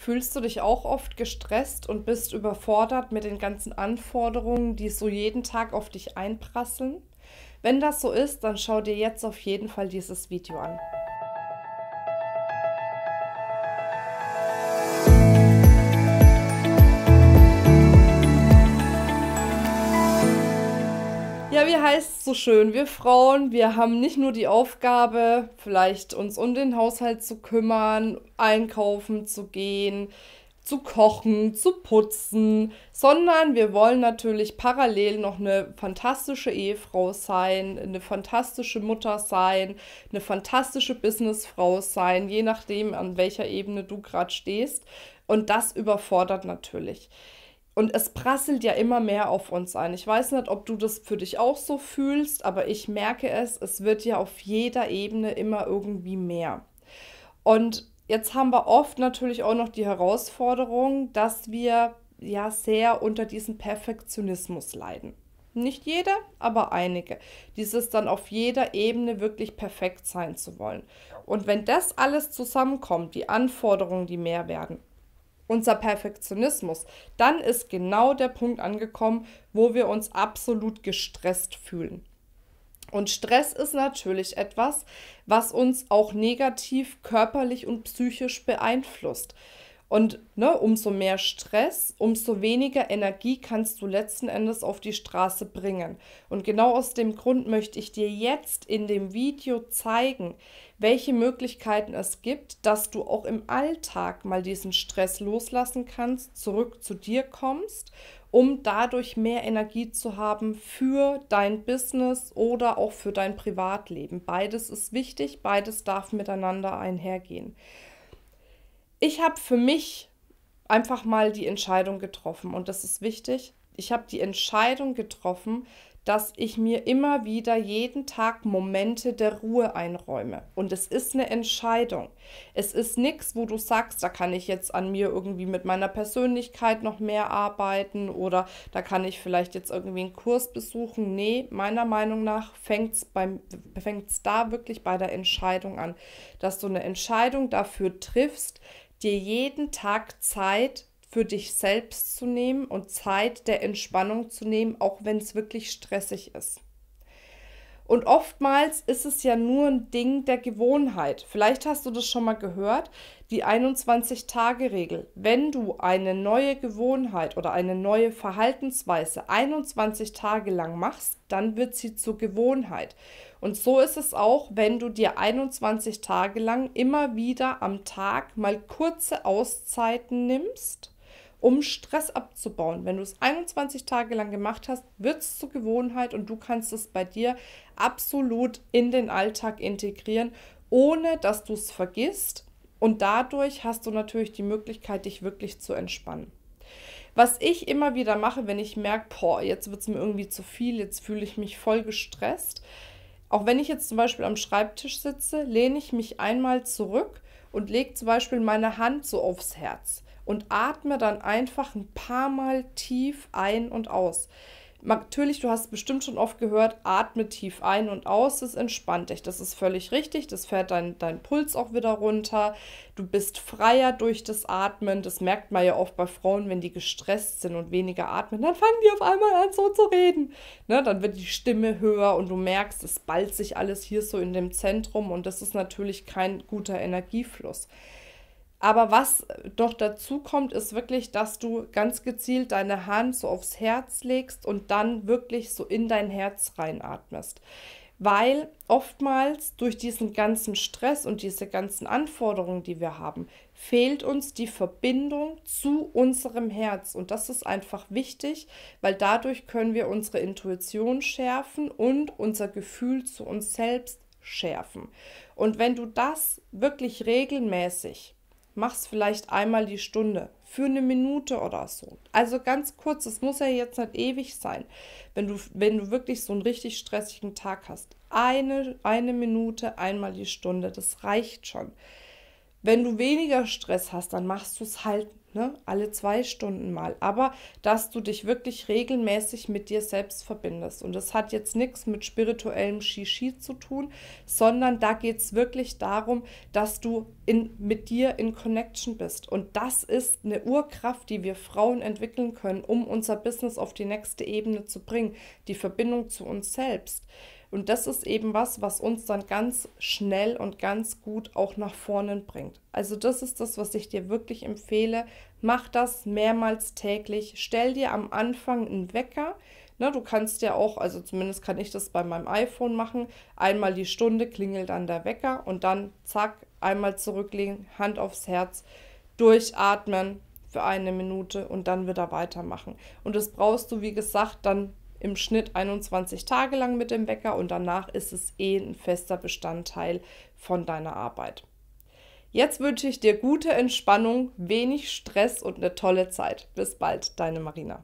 Fühlst du dich auch oft gestresst und bist überfordert mit den ganzen Anforderungen, die so jeden Tag auf dich einprasseln? Wenn das so ist, dann schau dir jetzt auf jeden Fall dieses Video an. Heißt so schön? Wir Frauen, wir haben nicht nur die Aufgabe, vielleicht uns um den Haushalt zu kümmern, einkaufen zu gehen, zu kochen, zu putzen, sondern wir wollen natürlich parallel noch eine fantastische Ehefrau sein, eine fantastische Mutter sein, eine fantastische Businessfrau sein, je nachdem, an welcher Ebene du gerade stehst. Und das überfordert natürlich. Und es prasselt ja immer mehr auf uns ein. Ich weiß nicht, ob du das für dich auch so fühlst, aber ich merke es, es wird ja auf jeder Ebene immer irgendwie mehr. Und jetzt haben wir oft natürlich auch noch die Herausforderung, dass wir ja sehr unter diesem Perfektionismus leiden. Nicht jeder, aber einige. Dieses dann auf jeder Ebene wirklich perfekt sein zu wollen. Und wenn das alles zusammenkommt, die Anforderungen, die mehr werden, unser Perfektionismus, dann ist genau der Punkt angekommen, wo wir uns absolut gestresst fühlen. Und Stress ist natürlich etwas, was uns auch negativ körperlich und psychisch beeinflusst. Und ne, umso mehr Stress, umso weniger Energie kannst du letzten Endes auf die Straße bringen. Und genau aus dem Grund möchte ich dir jetzt in dem Video zeigen, welche Möglichkeiten es gibt, dass du auch im Alltag mal diesen Stress loslassen kannst, zurück zu dir kommst, um dadurch mehr Energie zu haben für dein Business oder auch für dein Privatleben. Beides ist wichtig, beides darf miteinander einhergehen. Ich habe für mich einfach mal die Entscheidung getroffen und das ist wichtig. Ich habe die Entscheidung getroffen, dass ich mir immer wieder jeden Tag Momente der Ruhe einräume. Und es ist eine Entscheidung. Es ist nichts, wo du sagst, da kann ich jetzt an mir irgendwie mit meiner Persönlichkeit noch mehr arbeiten oder da kann ich vielleicht jetzt irgendwie einen Kurs besuchen. Nee, meiner Meinung nach fängt es da wirklich bei der Entscheidung an, dass du eine Entscheidung dafür triffst, dir jeden Tag Zeit für dich selbst zu nehmen und Zeit der Entspannung zu nehmen, auch wenn es wirklich stressig ist. Und oftmals ist es ja nur ein Ding der Gewohnheit. Vielleicht hast du das schon mal gehört, die 21-Tage-Regel. Wenn du eine neue Gewohnheit oder eine neue Verhaltensweise 21 Tage lang machst, dann wird sie zur Gewohnheit. Und so ist es auch, wenn du dir 21 Tage lang immer wieder am Tag mal kurze Auszeiten nimmst um Stress abzubauen. Wenn du es 21 Tage lang gemacht hast, wird es zur Gewohnheit und du kannst es bei dir absolut in den Alltag integrieren, ohne dass du es vergisst. Und dadurch hast du natürlich die Möglichkeit, dich wirklich zu entspannen. Was ich immer wieder mache, wenn ich merke, boah, jetzt wird es mir irgendwie zu viel, jetzt fühle ich mich voll gestresst. Auch wenn ich jetzt zum Beispiel am Schreibtisch sitze, lehne ich mich einmal zurück und lege zum Beispiel meine Hand so aufs Herz und atme dann einfach ein paar Mal tief ein und aus. Natürlich, du hast bestimmt schon oft gehört, atme tief ein und aus, das entspannt dich. Das ist völlig richtig, das fährt dein, dein Puls auch wieder runter. Du bist freier durch das Atmen. Das merkt man ja oft bei Frauen, wenn die gestresst sind und weniger atmen, dann fangen die auf einmal an so zu reden. Ne, dann wird die Stimme höher und du merkst, es ballt sich alles hier so in dem Zentrum und das ist natürlich kein guter Energiefluss. Aber was doch dazu kommt, ist wirklich, dass du ganz gezielt deine Hand so aufs Herz legst und dann wirklich so in dein Herz reinatmest. Weil oftmals durch diesen ganzen Stress und diese ganzen Anforderungen, die wir haben, fehlt uns die Verbindung zu unserem Herz. Und das ist einfach wichtig, weil dadurch können wir unsere Intuition schärfen und unser Gefühl zu uns selbst schärfen. Und wenn du das wirklich regelmäßig mach's vielleicht einmal die Stunde für eine Minute oder so. Also ganz kurz, es muss ja jetzt nicht ewig sein. Wenn du, wenn du wirklich so einen richtig stressigen Tag hast, eine, eine Minute, einmal die Stunde, das reicht schon. Wenn du weniger Stress hast, dann machst du es halt ne, alle zwei Stunden mal. Aber dass du dich wirklich regelmäßig mit dir selbst verbindest. Und das hat jetzt nichts mit spirituellem Shishi zu tun, sondern da geht es wirklich darum, dass du in, mit dir in Connection bist. Und das ist eine Urkraft, die wir Frauen entwickeln können, um unser Business auf die nächste Ebene zu bringen. Die Verbindung zu uns selbst. Und das ist eben was, was uns dann ganz schnell und ganz gut auch nach vorne bringt. Also das ist das, was ich dir wirklich empfehle. Mach das mehrmals täglich. Stell dir am Anfang einen Wecker. Ne, du kannst ja auch, also zumindest kann ich das bei meinem iPhone machen, einmal die Stunde klingelt dann der Wecker und dann zack, einmal zurücklegen, Hand aufs Herz, durchatmen für eine Minute und dann wieder weitermachen. Und das brauchst du, wie gesagt, dann im Schnitt 21 Tage lang mit dem Wecker und danach ist es eh ein fester Bestandteil von deiner Arbeit. Jetzt wünsche ich dir gute Entspannung, wenig Stress und eine tolle Zeit. Bis bald, deine Marina.